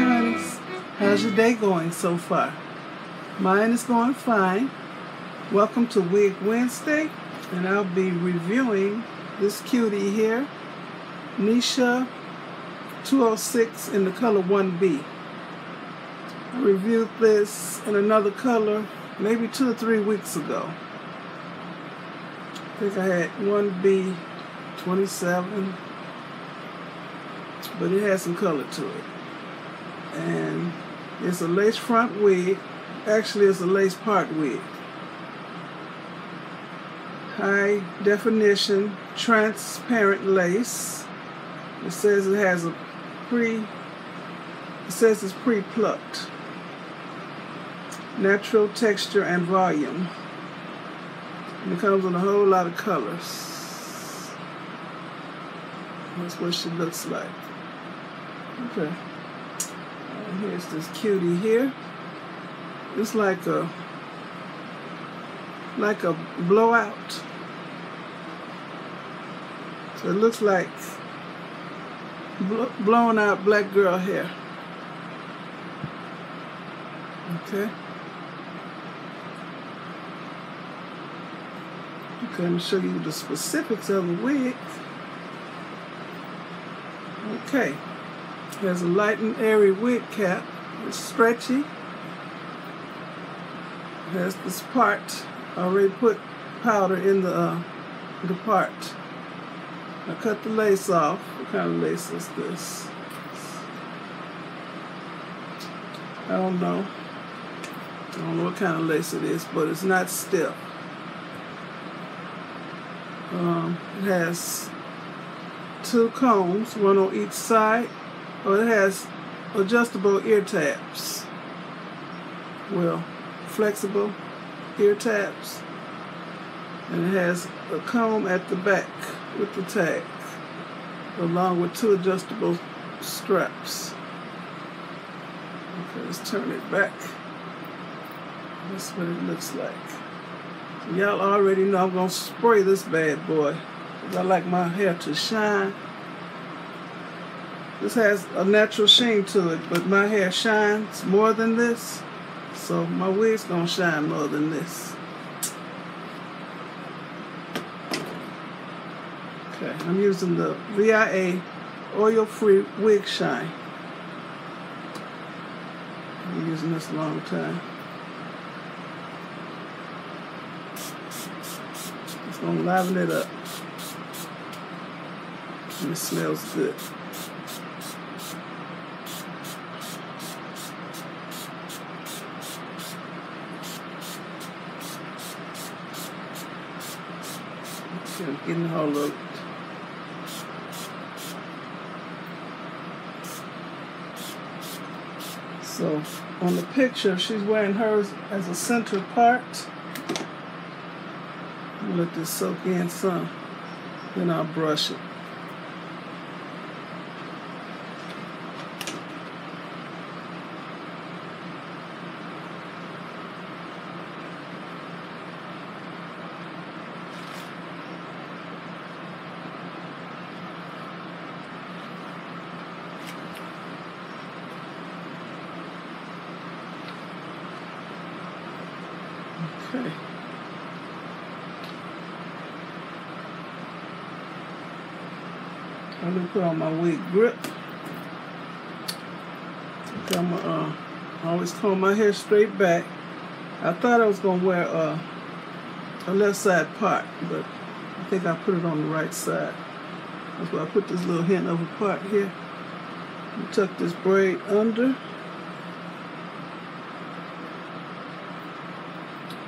Hi. How's your day going so far? Mine is going fine. Welcome to Wig Wednesday, and I'll be reviewing this cutie here, Neesha 206 in the color 1B. I reviewed this in another color maybe two or three weeks ago. I think I had 1B 27, but it has some color to it. And it's a lace front wig. Actually, it's a lace part wig. High definition transparent lace. It says it has a pre, it says it's pre-plucked. Natural texture and volume. And it comes in a whole lot of colors. That's what she looks like. Okay. Here's this cutie here. It's like a like a blowout. So it looks like bl blown out black girl hair. Okay. Okay, I'm going to show you the specifics of the wig. Okay. Has a light and airy wig cap. It's stretchy. Has this part. I already put powder in the uh, the part. I cut the lace off. What kind of lace is this? I don't know. I don't know what kind of lace it is, but it's not stiff. Um, it has two combs, one on each side. Oh, it has adjustable ear tabs. Well, flexible ear tabs. And it has a comb at the back with the tag, along with two adjustable straps. Okay, let's turn it back. That's what it looks like. Y'all already know I'm to spray this bad boy. I like my hair to shine. This has a natural sheen to it, but my hair shines more than this. So my wig's to shine more than this. Okay, I'm using the VIA oil-free wig shine. I've been using this a long time. It's to liven it up. And it smells good. It. So on the picture, she's wearing hers as a center part. Let this soak in some. Then I'll brush it. Okay. I'm gonna put on my wig grip. I'm gonna uh, always comb my hair straight back. I thought I was gonna wear uh, a left side part, but I think I put it on the right side. That's why I put this little hint of a part here. And tuck this braid under.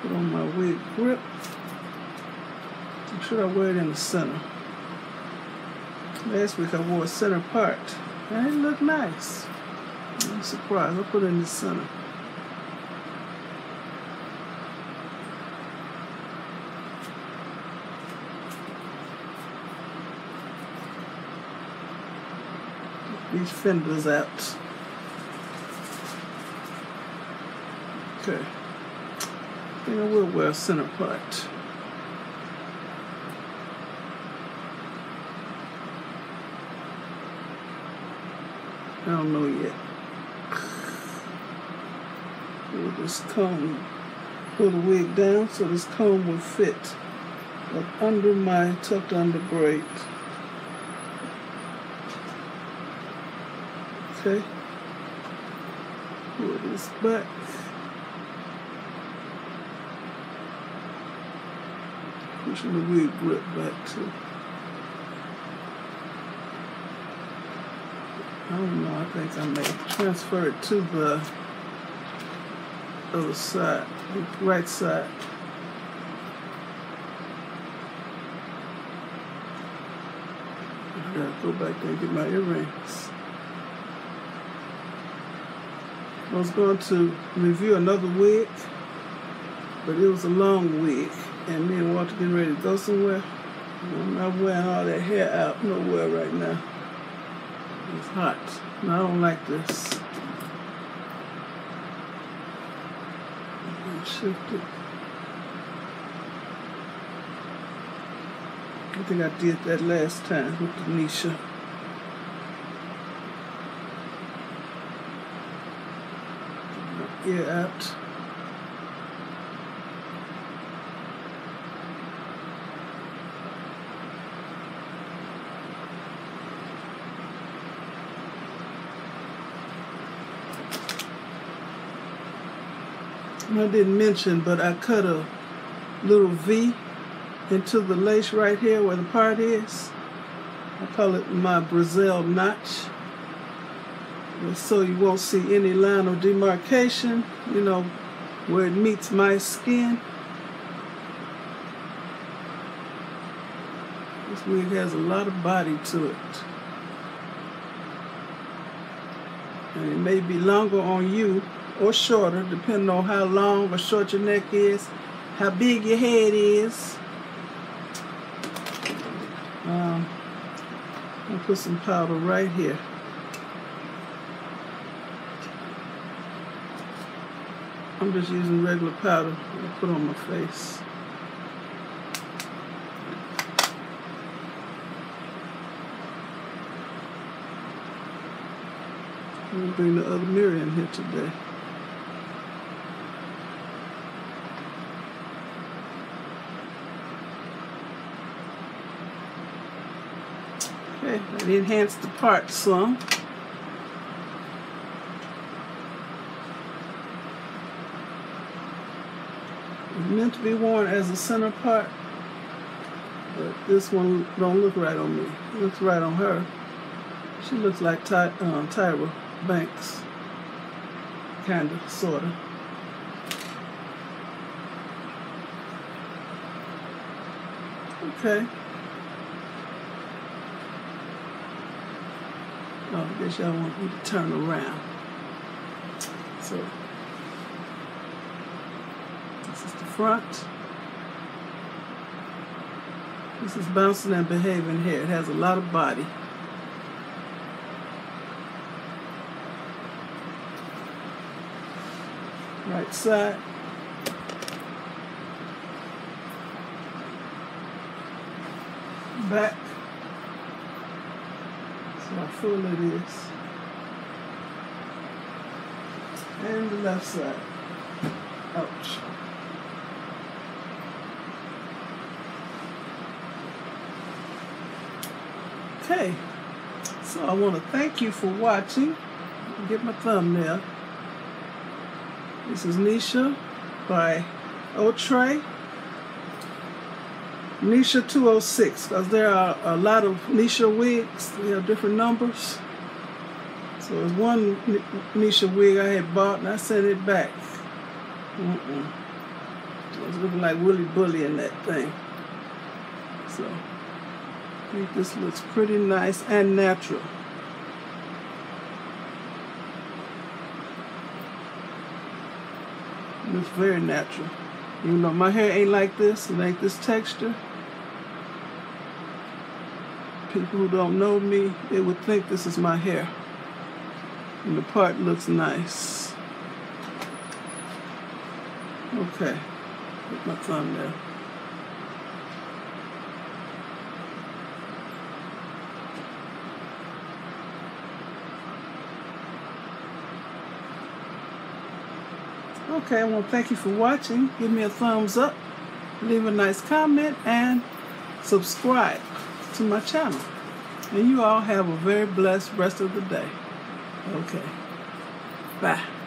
Put on my wig grip. I'm sure I wear it in the center. Last week I wore a center part. And it looked nice. I'm surprised. I put it in the center. These fenders out. Okay. I think I will wear a center part. I don't know yet. pull this comb, pull the wig down so this comb will fit up under my tucked under braid. Okay. Pull this back. Pushing the wig grip back too. Oh, I don't know, I think I may transfer it to the other side, the right side. I gotta go back there and get my earrings. I was going to review another wig, but it was a long wig, and me and Walter getting ready to go somewhere. I'm not wearing all that hair out nowhere right now. It's hot. I don't like this. Shift it. I think I did that last time with the Neesha. Ear out. I didn't mention, but I cut a little V into the lace right here where the part is. I call it my Brazell notch. So you won't see any line of demarcation, you know, where it meets my skin. This wig has a lot of body to it. And it may be longer on you or shorter, depending on how long or short your neck is, how big your head is. Um, I'll put some powder right here. I'm just using regular powder to put on my face. I'm gonna bring the other mirror in here today. Enhanced the part some. It's meant to be worn as a center part, but this one don't look right on me. It looks right on her. She looks like Ty, um, Tyra Banks, kinda, sorta. Okay. Oh, I y'all want me to turn around. So, this is the front. This is bouncing and behaving here. It has a lot of body. Right side. Back. How full it is. And the left side. Ouch. Okay, so I want to thank you for watching. Get my thumbnail. This is Neesha by Outre. Neesha 206, because there are a lot of Neesha wigs. They have different numbers. So there's one Neesha wig I had bought and I sent it back. Mm-mm. It was looking like Willy Bully in that thing. So I think this looks pretty nice and natural. It looks very natural. You know, my hair ain't like this, it ain't this texture. People who don't know me, they would think this is my hair. And the part looks nice. Okay, put my thumb there. Okay, I want to thank you for watching. Give me a thumbs up, leave a nice comment, and subscribe to my channel. And you all have a very blessed rest of the day. Okay. Bye.